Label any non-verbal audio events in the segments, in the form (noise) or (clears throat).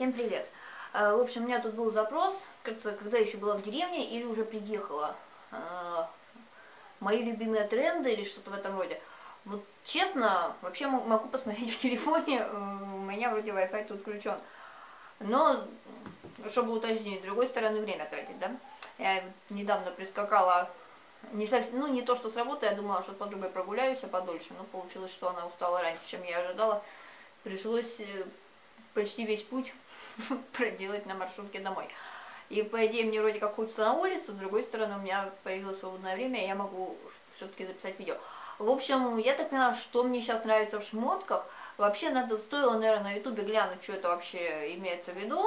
Всем привет! Э, В общем, у меня тут был запрос, кажется, когда еще была в деревне или уже приехала. Э, Мои любимые тренды или что-то в этом роде. Вот честно, вообще мо- могу посмотреть (laughs) в телефоне, э, у меня вроде Wi-Fi тут включен. Но, чтобы уточнить, с другой стороны время тратить, да? Я недавно прискакала, не совсем, ну не то, что с работы, я думала, что с подругой прогуляюсь, а подольше, но получилось, что она устала раньше, чем я ожидала. Пришлось почти весь путь (laughs) проделать на маршрутке домой. И по идее мне вроде как хочется на улицу, с другой стороны у меня появилось свободное время, и я могу все-таки записать видео. В общем, я так поняла, что мне сейчас нравится в шмотках. Вообще надо, стоило, наверное, на ютубе глянуть, что это вообще имеется в виду.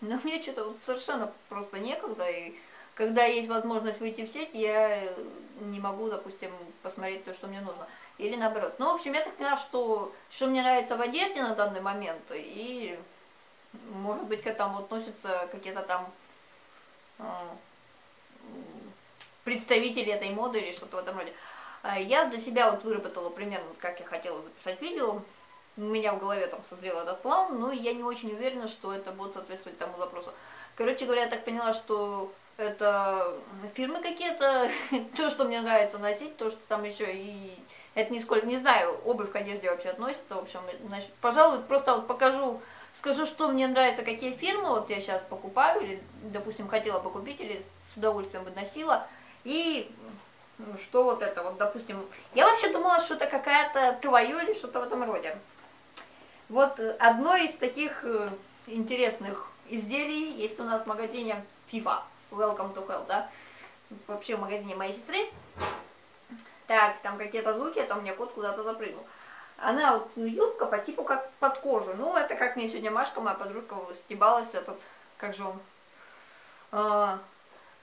Но мне что-то вот совершенно просто некогда, и когда есть возможность выйти в сеть, я не могу, допустим, посмотреть то, что мне нужно. Или наоборот. Ну, в общем, я так поняла, что, что мне нравится в одежде на данный момент, и может быть к этому относятся какие-то там э, представители этой моды или что-то в этом роде. А Я для себя вот выработала примерно, как я хотела записать видео. У меня в голове там созрел этот план, но я не очень уверена, что это будет соответствовать тому запросу. Короче говоря, я так поняла, что это фирмы какие-то, (laughs) то, что мне нравится носить, то, что там еще и... Это нисколько, не знаю, обувь к одежде вообще относится, в общем, значит, пожалуй, просто вот покажу, скажу, что мне нравится, какие фирмы вот я сейчас покупаю, или, допустим, хотела бы купить, или с удовольствием бы носила, и что вот это, вот, допустим, я вообще думала, что это какая-то твое или что-то в этом роде. Вот э, одно из таких э, интересных изделий есть у нас в магазине FIFA, Welcome to Hell, да, вообще в магазине моей сестры. Так, там какие-то звуки, а там у кот куда-то запрыгнул. Она вот, ну, юбка по типу как под кожу. Ну, это как мне сегодня Машка, моя подружка, стебалась этот, как же он, а,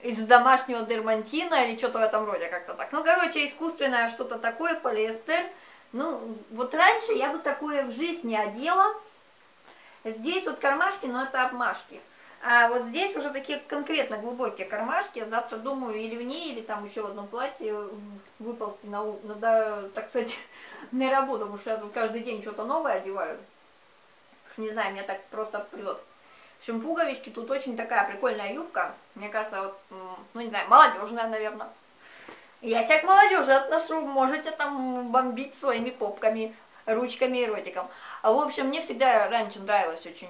из домашнего дермантина или что-то в этом роде, как-то так. Ну, короче, искусственное что-то такое, полиэстер. Ну, вот раньше я бы такое в жизнь не одела. Здесь вот кармашки, но это обмашки. А вот здесь уже такие конкретно глубокие кармашки. Завтра думаю или в ней, или там еще в одном платье выползти на, на так сказать, (laughs) на работу, потому что я тут каждый день что-то новое одеваю. Не знаю, меня так просто прет. В общем, пуговички, тут очень такая прикольная юбка. Мне кажется, вот, ну не знаю, молодежная, наверное. Я себя к молодежи отношу, можете там бомбить своими попками, ручками и ротиком. А в общем, мне всегда раньше нравилась очень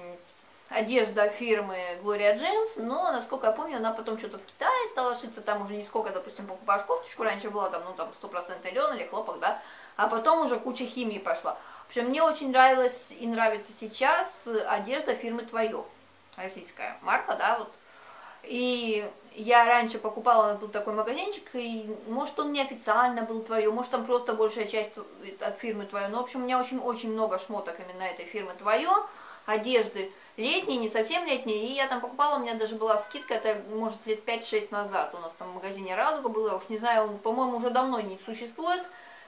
одежда фирмы Gloria Jeans, но, насколько я помню, она потом что-то в Китае стала шиться, там уже не сколько, допустим, покупаешь кофточку, раньше была там, ну, там, 100% лен или хлопок, да, а потом уже куча химии пошла. В общем, мне очень нравилась и нравится сейчас одежда фирмы Твое, российская марка, да, вот. И я раньше покупала, был такой магазинчик, и может он не официально был твое, может там просто большая часть от фирмы твое. Но, в общем, у меня очень-очень много шмоток именно этой фирмы твое, одежды летние, не совсем летние, и я там покупала, у меня даже была скидка, это может лет 5-6 назад, у нас там в магазине Радуга было, уж не знаю, он, по-моему, уже давно не существует,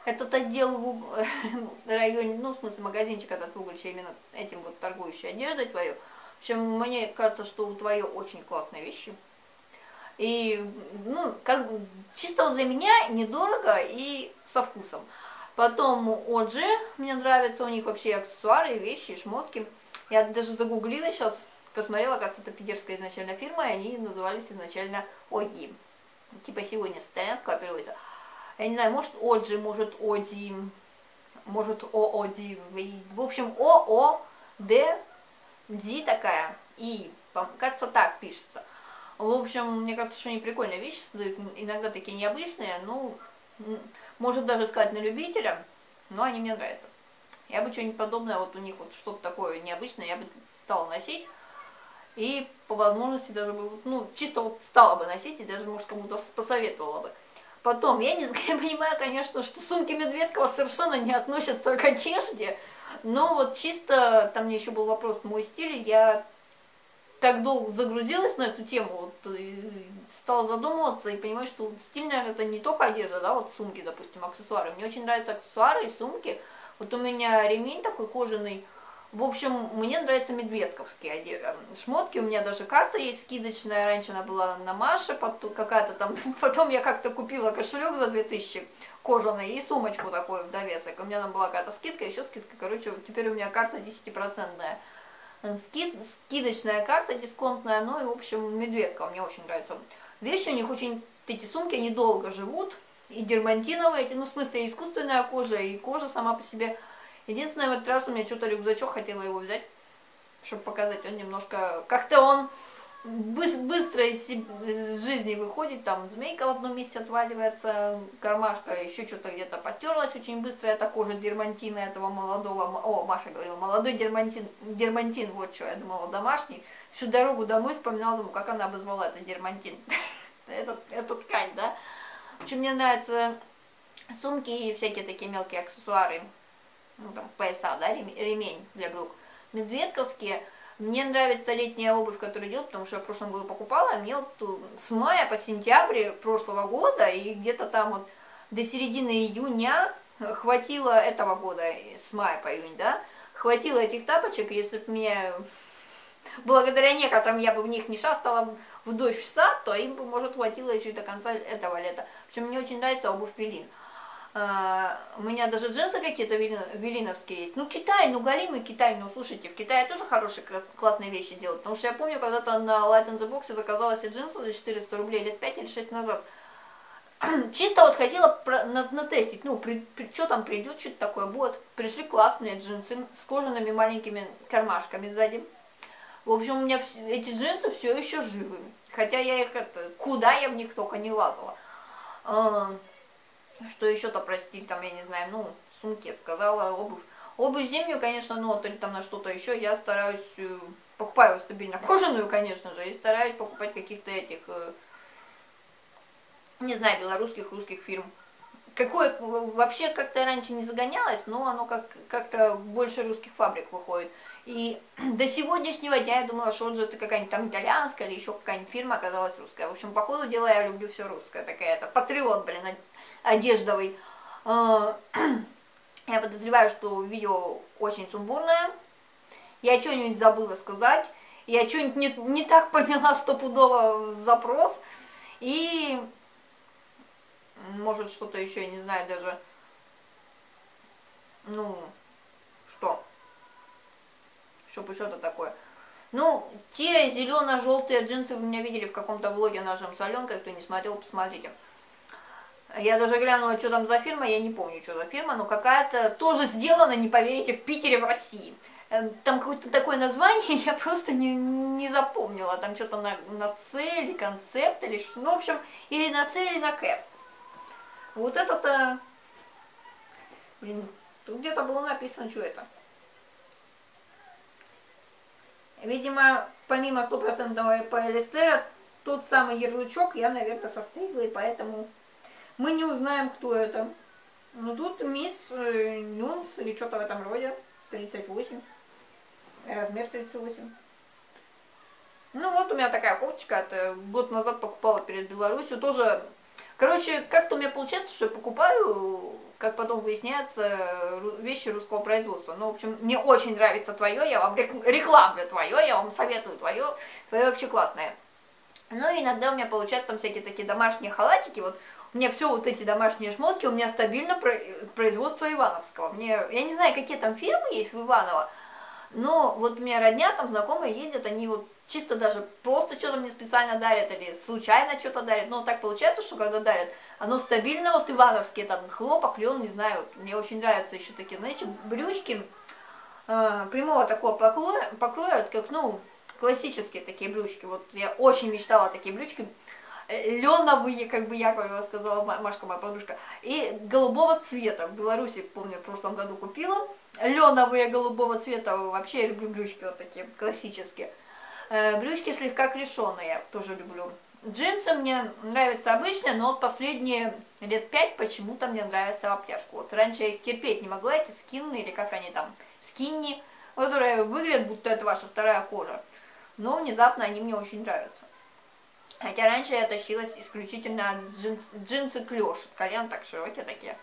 этот отдел в уг- (laughs) районе, ну, в смысле, магазинчик этот в Угличе, именно этим вот торгующей одеждой твою. В общем, мне кажется, что у твое очень классные вещи. И, ну, как чисто для меня недорого и со вкусом. Потом Оджи, мне нравятся у них вообще аксессуары, вещи, шмотки. Я даже загуглила сейчас, посмотрела, как это питерская изначально фирма, и они назывались изначально Оги. Типа сегодня с итальянского переводится. Я не знаю, может Оджи, может Оди, может ООДи. В общем, ООД, Ди такая. И, кажется, так пишется. В общем, мне кажется, что они прикольные вещи создают, иногда такие необычные, ну, может даже сказать на любителя, но они мне нравятся. Я бы что-нибудь подобное, вот у них вот что-то такое необычное, я бы стала носить. И по возможности даже бы, ну, чисто вот стала бы носить и даже, может, кому-то посоветовала бы. Потом, я не (laughs) я понимаю, конечно, что сумки Медведкова совершенно не относятся к одежде, но вот чисто, там мне еще был вопрос, мой стиль, я так долго загрузилась на эту тему, вот, и стала задумываться и понимаю, что стиль, наверное, это не только одежда, да, вот сумки, допустим, аксессуары. Мне очень нравятся аксессуары и сумки. Вот у меня ремень такой кожаный. В общем, мне нравятся медведковские. Шмотки, у меня даже карта есть скидочная, раньше она была на Маше, потом какая-то там, (laughs) потом я как-то купила кошелек за 2000 кожаный и сумочку такую в довесок. У меня там была какая-то скидка, еще скидка, короче, теперь у меня карта 10-процентная скид, скидочная карта дисконтная, ну и, в общем, медведка мне очень нравится. Вещи у них очень, эти сумки, они долго живут, и дермантиновые, эти, ну, в смысле, искусственная кожа, и кожа сама по себе. Единственное, в этот раз у меня что-то рюкзачок, хотела его взять, чтобы показать, он немножко, как-то он быстро из жизни выходит, там змейка в одном месте отваливается, кармашка еще что-то где-то потерлась очень быстро, это кожа дермантина этого молодого, о, Маша говорила, молодой дермантин, дермантин, вот что, я думала, домашний, всю дорогу домой вспоминала, думаю, как она обозвала это дермантин, (laughs) это, это ткань, да, в общем, мне нравятся сумки и всякие такие мелкие аксессуары, ну, там, пояса, да, ремень для брюк, медведковские, мне нравится летняя обувь, которую делают, потому что я в прошлом году покупала, мне вот с мая по сентябрь прошлого года и где-то там вот до середины июня хватило этого года, с мая по июнь, да, хватило этих тапочек, если бы мне, (laughs) благодаря некоторым я бы в них не шастала в дождь в сад, то им бы, может, хватило еще и до конца этого лета. Причем мне очень нравится обувь Пелин. А, у меня даже джинсы какие-то велиновские есть. Ну, Китай, ну, галимый Китай, ну, слушайте, в Китае тоже хорошие, классные вещи делают. Потому что я помню, когда-то на Light in the Box заказала себе джинсы за 400 рублей лет 5 или 6 назад. (clears throat) Чисто вот хотела натестить, ну, при, при, что там придет, что-то такое будет. Пришли классные джинсы с кожаными маленькими кармашками сзади. В общем, у меня эти джинсы все еще живы. Хотя я их, это, куда я в них только не лазала. А, что еще-то про стиль, там, я не знаю, ну, сумки сказала, обувь. Обувь зимнюю, конечно, ну, вот, или там на что-то еще, я стараюсь, э, покупаю стабильно кожаную, конечно же, и стараюсь покупать каких-то этих, э, не знаю, белорусских, русских фирм. Какое, вообще как-то раньше не загонялось, но оно как, как-то больше русских фабрик выходит. И (clears throat) до сегодняшнего дня я думала, что это какая-нибудь там итальянская или еще какая-нибудь фирма оказалась русская. В общем, по ходу дела я люблю все русское, такая-то патриот, блин, одеждовый. А, (clears throat) я подозреваю, что видео очень сумбурное. Я что-нибудь забыла сказать. Я что-нибудь не, не так (laughs) поняла стопудово запрос. И может что-то еще, не знаю даже. Ну, что? Чтобы что-то такое. Ну, те зелено-желтые джинсы вы меня видели в каком-то влоге нашем соленкой, кто не смотрел, посмотрите. Я даже глянула, что там за фирма, я не помню, что за фирма, но какая-то тоже сделана, не поверите, в Питере, в России. Э, там какое-то такое название, (laughs) я просто не, не запомнила. Там что-то на, на цель, концепт или что. Ну, в общем, или на цель, на кэп. Вот это-то... Блин, где-то было написано, что это. Видимо, помимо стопроцентного полиэстера, тот самый ярлычок я, наверное, состригла, и поэтому мы не узнаем, кто это. Ну тут мисс э, Нюнс или что-то в этом роде. 38. Размер 38. Ну вот у меня такая кофточка, это год назад покупала перед Беларусью, тоже, короче, как-то у меня получается, что я покупаю, как потом выясняется, вещи русского производства. Ну, в общем, мне очень нравится твое, я вам рекламлю твое, я вам советую твое, твое вообще классное. Ну и иногда у меня получаются там всякие такие домашние халатики, вот у меня все вот эти домашние шмотки, у меня стабильно производство Ивановского. Мне, я не знаю, какие там фирмы есть в Иваново, но вот у меня родня, там знакомые ездят, они вот чисто даже просто что-то мне специально дарят или случайно что-то дарят. Но так получается, что когда дарят, оно стабильно, вот ивановский, там хлопок, лен, не знаю, мне очень нравятся еще такие, знаете, брючки э, прямого такого покроя, покроя, как, ну, классические такие брючки. Вот я очень мечтала такие брючки леновые, как бы я сказала Машка, моя подружка, и голубого цвета. В Беларуси, помню, в прошлом году купила. Леновые голубого цвета, вообще я люблю брючки вот такие классические. Э, брючки слегка клешеные, тоже люблю. Джинсы мне нравятся обычные, но вот последние лет пять почему-то мне нравится в обтяжку. Вот раньше я их терпеть не могла, эти скинны или как они там, скинни, которые выглядят, будто это ваша вторая кожа. Но внезапно они мне очень нравятся. Хотя раньше я тащилась исключительно джинс, джинсы клеш, колен так широкие такие.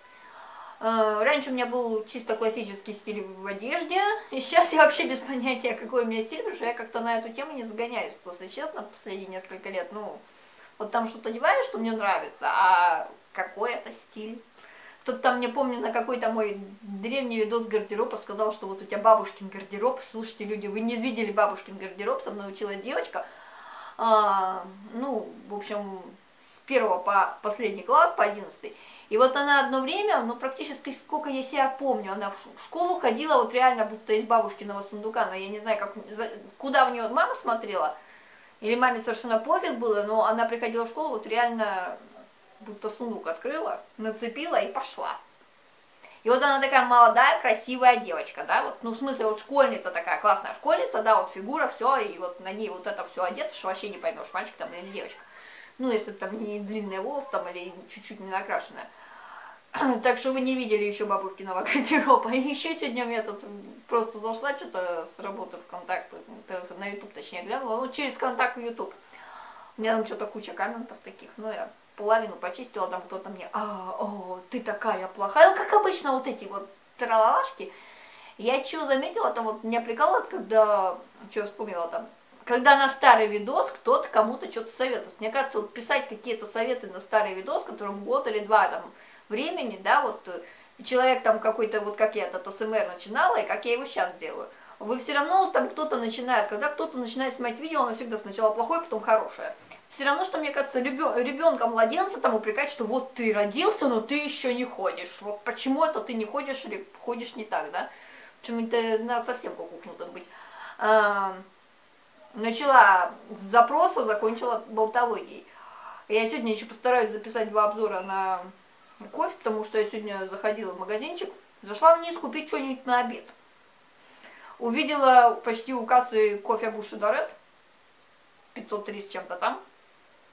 Э, раньше у меня был чисто классический стиль в одежде, и сейчас я вообще без понятия, какой у меня стиль, потому что я как-то на эту тему не загоняюсь, если честно, последние несколько лет. Ну, вот там что-то одеваю, что мне нравится, а какой это стиль? Кто-то там, мне помню, на какой-то мой древний видос гардероба сказал, что вот у тебя бабушкин гардероб. Слушайте, люди, вы не видели бабушкин гардероб, со мной училась девочка. А, ну, в общем, с первого по последний класс, по одиннадцатый. И вот она одно время, ну практически сколько я себя помню, она в школу ходила вот реально будто из бабушкиного сундука, но я не знаю, как, куда в нее мама смотрела, или маме совершенно пофиг было, но она приходила в школу вот реально будто сундук открыла, нацепила и пошла. И вот она такая молодая, красивая девочка, да, вот, ну, в смысле, вот школьница такая, классная школьница, да, вот фигура, все, и вот на ней вот это все одето, что вообще не поймешь, мальчик там или девочка. Ну, если там не длинные волосы там или чуть-чуть не накрашенная. (clears throat) Так что вы не видели еще бабушкиного (laughs) гардероба. И еще сегодня я тут просто зашла что-то с работы в контакт, на YouTube точнее глянула, ну через контакт в YouTube. У меня там что-то куча комментов таких, ну я половину почистила, там кто-то мне, а, о, ты такая плохая, ну, как обычно вот эти вот тралалашки. Я что заметила, там вот меня прикалывает, когда, что вспомнила там, когда на старый видос кто-то кому-то что-то советует. Мне кажется, вот писать какие-то советы на старый видос, которому год или два там времени, да, вот человек там какой-то, вот как я этот СМР начинала, и как я его сейчас делаю, вы все равно там кто-то начинает, когда кто-то начинает снимать видео, оно всегда сначала плохое, потом хорошее все равно, что, мне кажется, ребенка, младенца там упрекать, что вот ты родился, но ты еще не ходишь. Вот почему это ты не ходишь или ходишь не так, да? Почему то надо совсем кукукнутым быть. А, начала с запроса, закончила болтологией. Я сегодня еще постараюсь записать два обзора на кофе, потому что я сегодня заходила в магазинчик, зашла вниз купить что-нибудь на обед. Увидела почти у кассы кофе Бушидарет, 530 чем-то там.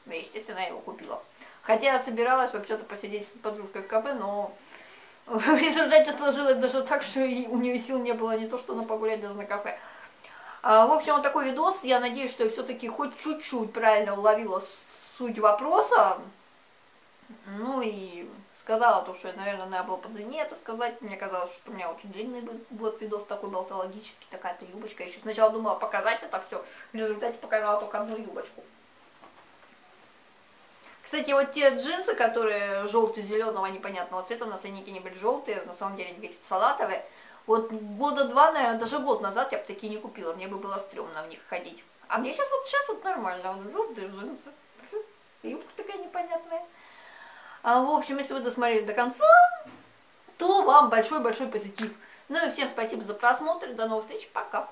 Ну, естественно, я его купила. Хотя я собиралась вообще-то посидеть с подружкой в кафе, но (laughs) в результате сложилось даже так, что у нее сил не было не то, что на погулять, даже на кафе. А, в общем, вот такой видос. Я надеюсь, что я все-таки хоть чуть-чуть правильно уловила суть вопроса. Ну и сказала то, что, наверное, надо было подлиннее это сказать. Мне казалось, что у меня очень длинный будет видос такой болтологический, такая-то юбочка. Еще сначала думала показать это все, в результате показала только одну юбочку. Кстати, вот те джинсы, которые желто-зеленого непонятного цвета, на ценнике не были желтые, на самом деле какие-то салатовые. Вот года два, наверное, даже год назад я бы такие не купила, мне бы было стрёмно в них ходить. А мне сейчас вот сейчас вот нормально, вот желтые джинсы. Юбка такая непонятная. А, в общем, если вы досмотрели до конца, то вам большой-большой позитив. Ну и всем спасибо за просмотр, до новых встреч, пока.